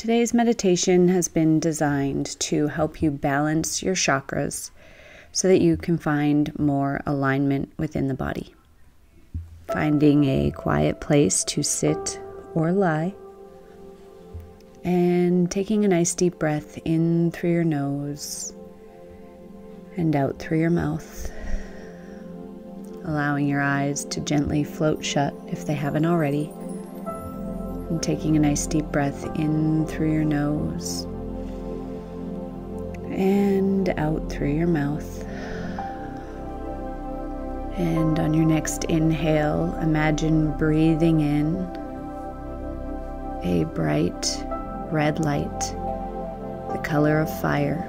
Today's meditation has been designed to help you balance your chakras so that you can find more alignment within the body. Finding a quiet place to sit or lie, and taking a nice deep breath in through your nose and out through your mouth. Allowing your eyes to gently float shut if they haven't already and taking a nice deep breath in through your nose and out through your mouth. And on your next inhale, imagine breathing in a bright red light, the color of fire.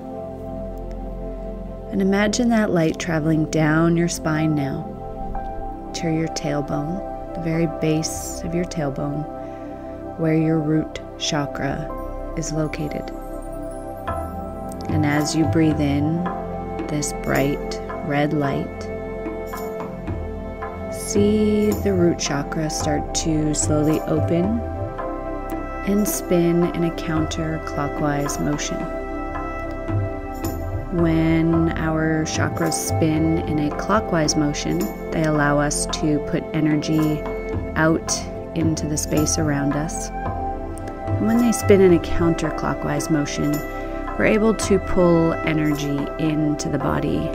And imagine that light traveling down your spine now to your tailbone, the very base of your tailbone where your root chakra is located. And as you breathe in this bright red light, see the root chakra start to slowly open and spin in a counterclockwise motion. When our chakras spin in a clockwise motion, they allow us to put energy out into the space around us. When they spin in a counterclockwise motion, we're able to pull energy into the body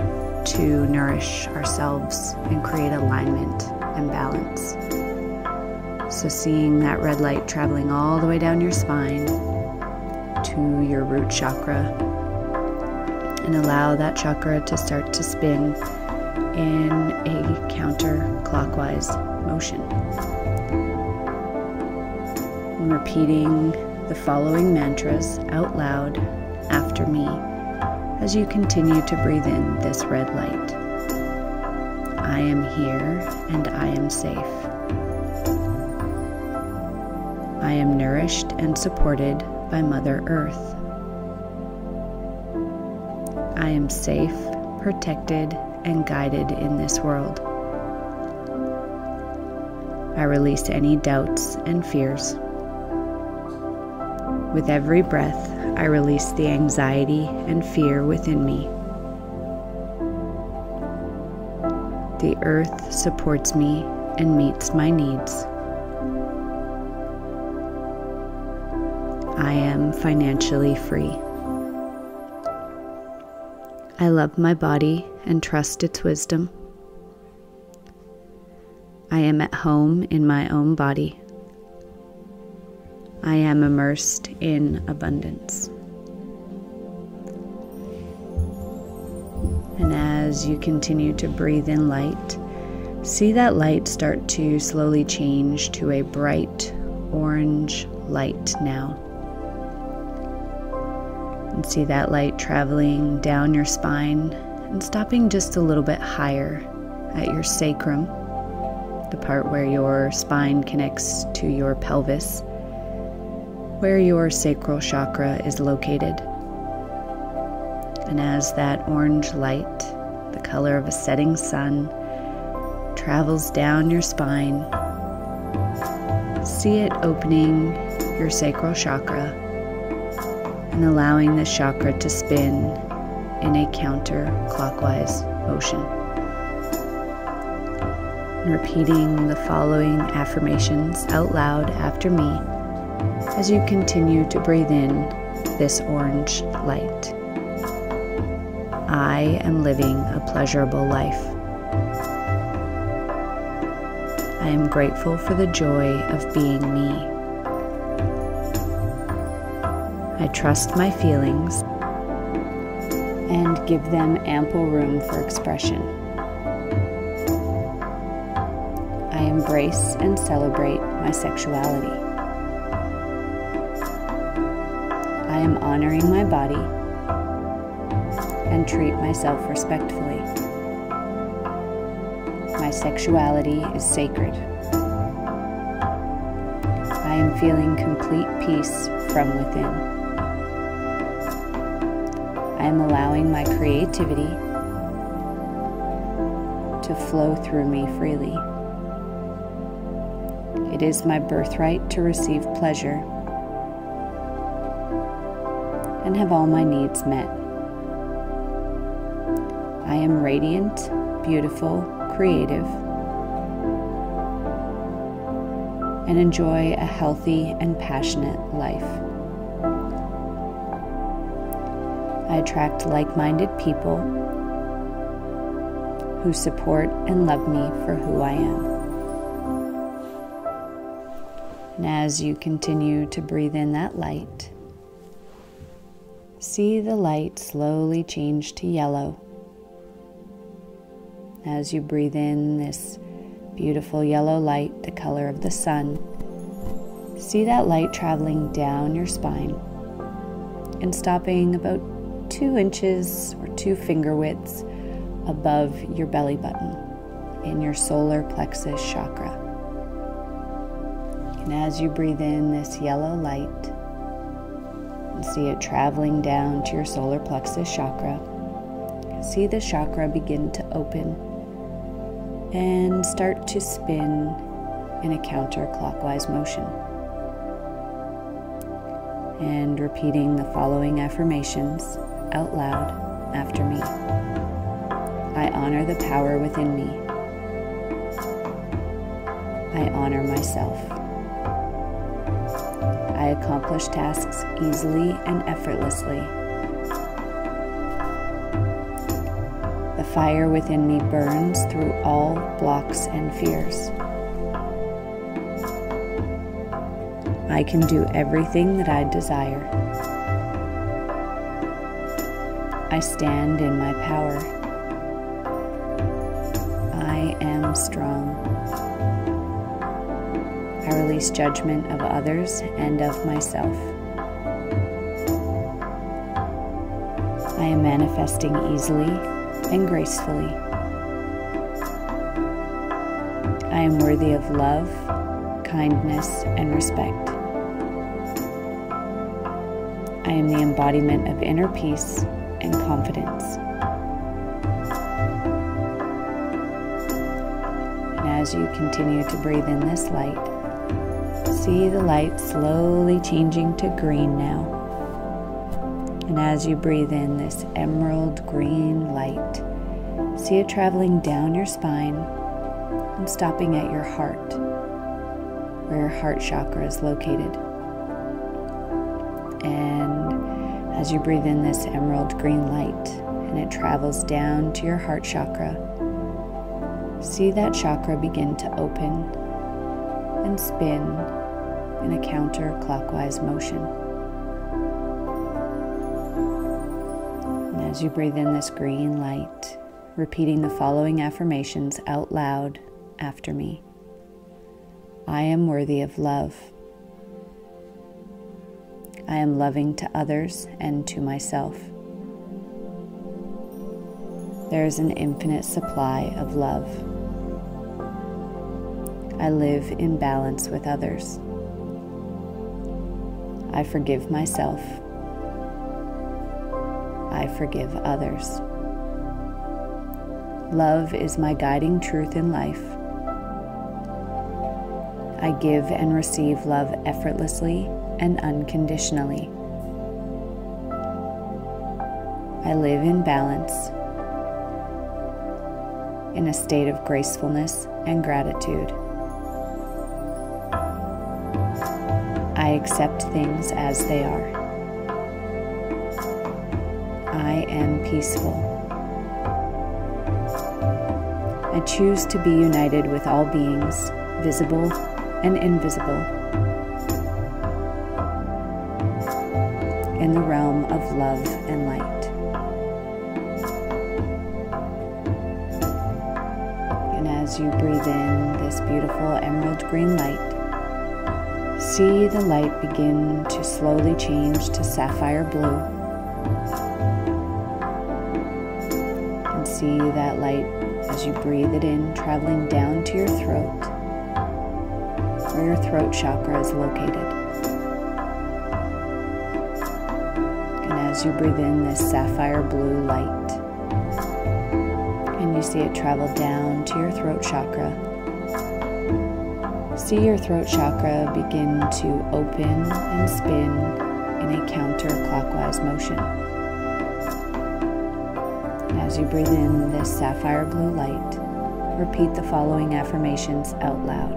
to nourish ourselves and create alignment and balance. So, seeing that red light traveling all the way down your spine to your root chakra, and allow that chakra to start to spin in a counterclockwise motion repeating the following mantras out loud after me as you continue to breathe in this red light. I am here and I am safe. I am nourished and supported by Mother Earth. I am safe, protected, and guided in this world. I release any doubts and fears. With every breath, I release the anxiety and fear within me. The earth supports me and meets my needs. I am financially free. I love my body and trust its wisdom. I am at home in my own body. I am immersed in abundance. And as you continue to breathe in light, see that light start to slowly change to a bright orange light now. And see that light traveling down your spine and stopping just a little bit higher at your sacrum, the part where your spine connects to your pelvis where your sacral chakra is located. And as that orange light, the color of a setting sun, travels down your spine, see it opening your sacral chakra and allowing the chakra to spin in a counterclockwise motion. And repeating the following affirmations out loud after me as you continue to breathe in this orange light. I am living a pleasurable life. I am grateful for the joy of being me. I trust my feelings and give them ample room for expression. I embrace and celebrate my sexuality. I am honoring my body and treat myself respectfully. My sexuality is sacred. I am feeling complete peace from within. I am allowing my creativity to flow through me freely. It is my birthright to receive pleasure and have all my needs met. I am radiant, beautiful, creative, and enjoy a healthy and passionate life. I attract like minded people who support and love me for who I am. And as you continue to breathe in that light, see the light slowly change to yellow. As you breathe in this beautiful yellow light, the color of the sun, see that light traveling down your spine and stopping about two inches or two finger widths above your belly button in your solar plexus chakra. And as you breathe in this yellow light, and see it traveling down to your solar plexus chakra, see the chakra begin to open and start to spin in a counterclockwise motion. And repeating the following affirmations out loud after me. I honor the power within me. I honor myself. I accomplish tasks easily and effortlessly. The fire within me burns through all blocks and fears. I can do everything that I desire. I stand in my power. I am strong. I release judgment of others and of myself. I am manifesting easily and gracefully. I am worthy of love, kindness, and respect. I am the embodiment of inner peace and confidence. And as you continue to breathe in this light, see the light slowly changing to green now. And as you breathe in this emerald green light, see it traveling down your spine and stopping at your heart, where your heart chakra is located. And as you breathe in this emerald green light and it travels down to your heart chakra, see that chakra begin to open and spin in a counterclockwise motion. And as you breathe in this green light, repeating the following affirmations out loud after me I am worthy of love. I am loving to others and to myself. There is an infinite supply of love. I live in balance with others. I forgive myself. I forgive others. Love is my guiding truth in life. I give and receive love effortlessly and unconditionally. I live in balance, in a state of gracefulness and gratitude. Accept things as they are. I am peaceful. I choose to be united with all beings, visible and invisible, in the realm of love and light. And as you breathe in this beautiful emerald green light, see the light begin to slowly change to sapphire blue. And see that light as you breathe it in traveling down to your throat, where your throat chakra is located. And as you breathe in this sapphire blue light, and you see it travel down to your throat chakra See your throat chakra begin to open and spin in a counterclockwise motion. As you breathe in this sapphire blue light, repeat the following affirmations out loud.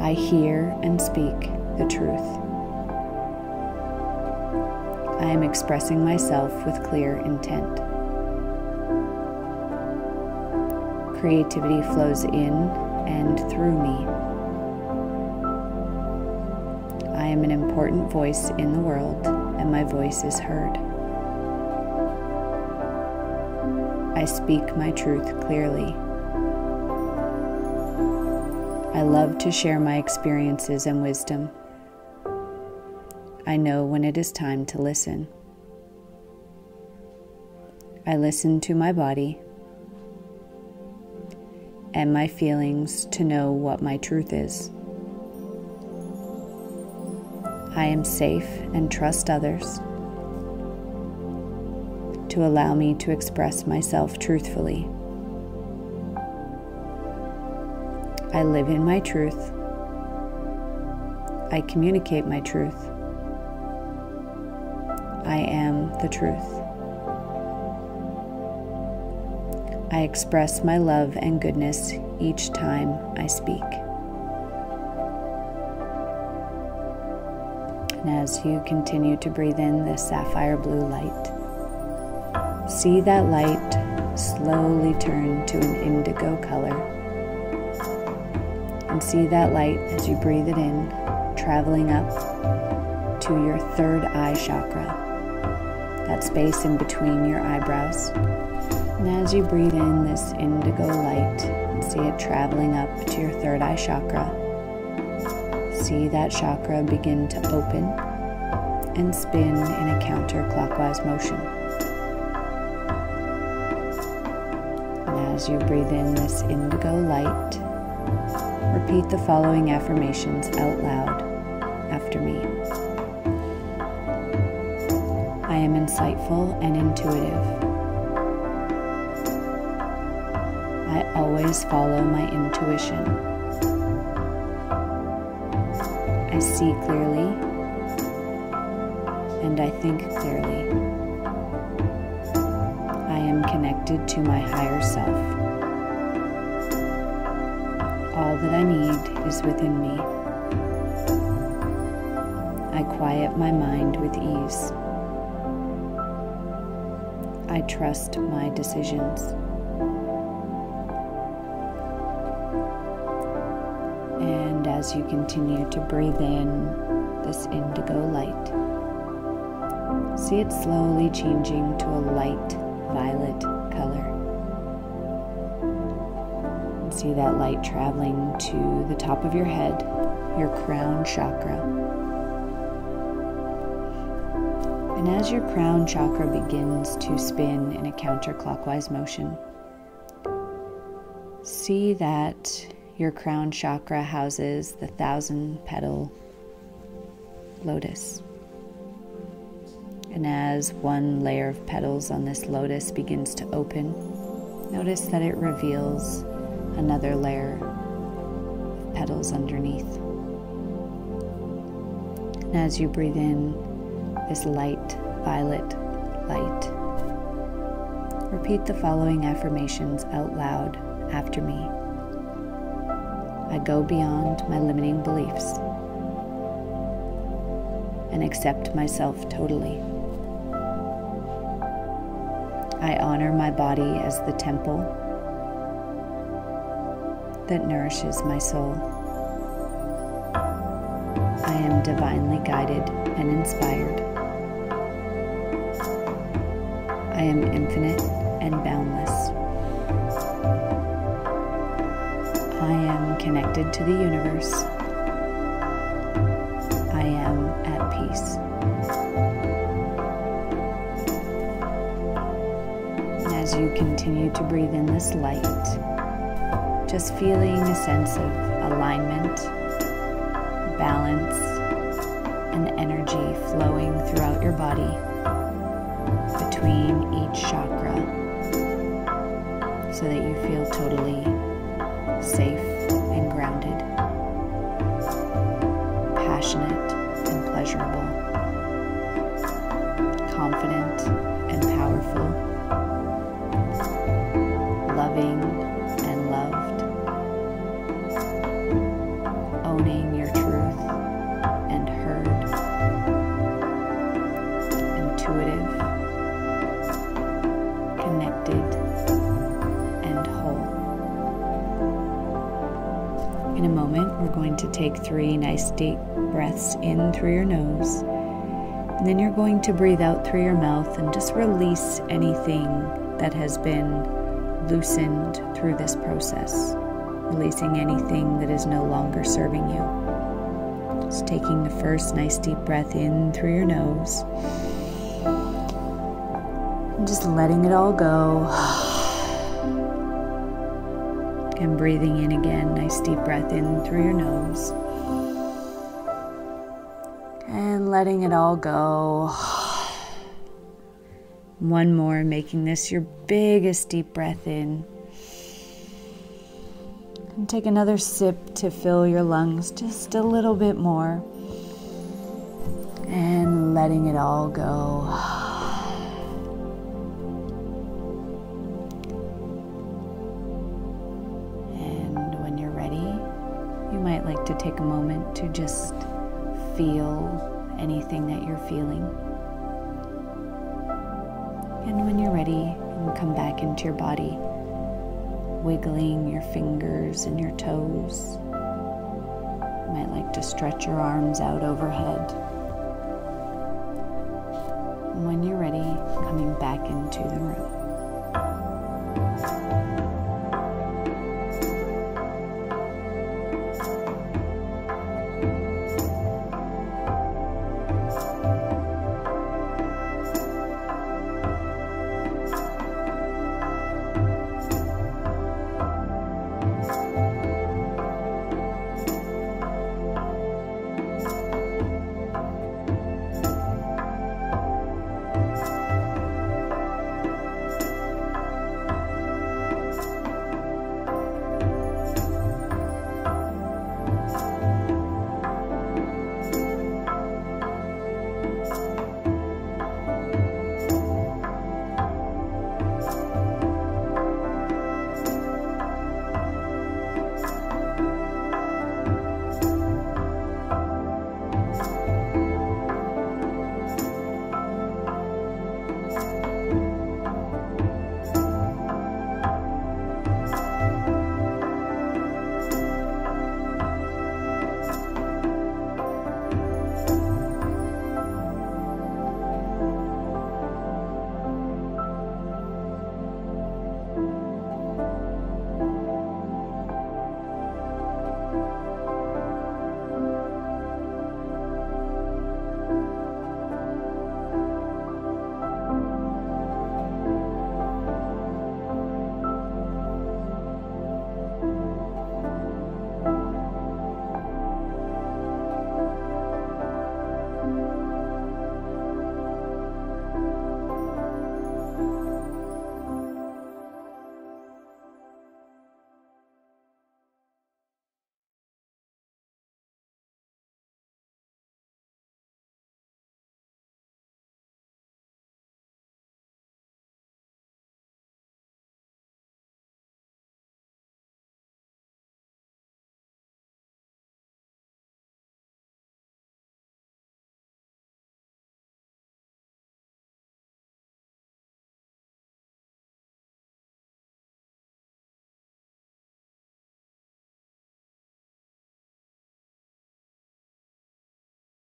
I hear and speak the truth. I am expressing myself with clear intent. Creativity flows in and through me. I am an important voice in the world, and my voice is heard. I speak my truth clearly. I love to share my experiences and wisdom. I know when it is time to listen. I listen to my body and my feelings to know what my truth is. I am safe and trust others to allow me to express myself truthfully. I live in my truth. I communicate my truth. I am the truth. I express my love and goodness each time I speak. And as you continue to breathe in this sapphire blue light, see that light slowly turn to an indigo color. And see that light as you breathe it in, traveling up to your third eye chakra, that space in between your eyebrows. And as you breathe in this indigo light and see it traveling up to your third eye chakra, see that chakra begin to open and spin in a counterclockwise motion. And as you breathe in this indigo light, repeat the following affirmations out loud after me. I am insightful and intuitive. Always follow my intuition. I see clearly and I think clearly. I am connected to my higher self. All that I need is within me. I quiet my mind with ease. I trust my decisions. As you continue to breathe in this indigo light. See it slowly changing to a light violet color. And see that light traveling to the top of your head, your crown chakra. And as your crown chakra begins to spin in a counterclockwise motion, see that your crown chakra houses the thousand petal lotus. And as one layer of petals on this lotus begins to open, notice that it reveals another layer of petals underneath. And as you breathe in this light, violet light, repeat the following affirmations out loud after me. I go beyond my limiting beliefs and accept myself totally. I honor my body as the temple that nourishes my soul. I am divinely guided and inspired. I am infinite and boundless. Connected to the universe. I am at peace. As you continue to breathe in this light, just feeling a sense of alignment, balance, and energy flowing throughout your body between each chakra so that you feel totally safe confident and powerful, loving and loved, owning your truth and heard, intuitive, connected, and whole. In a moment, we're going to take three nice deep breaths in through your nose. And then you're going to breathe out through your mouth and just release anything that has been loosened through this process, releasing anything that is no longer serving you. Just taking the first nice deep breath in through your nose and just letting it all go. And breathing in again, nice deep breath in through your nose letting it all go. One more, making this your biggest deep breath in. And take another sip to fill your lungs just a little bit more. And letting it all go. And when you're ready, you might like to take a moment to just feel anything that you're feeling. And when you're ready, you can come back into your body, wiggling your fingers and your toes. You might like to stretch your arms out overhead. And when you're ready, coming back into the room.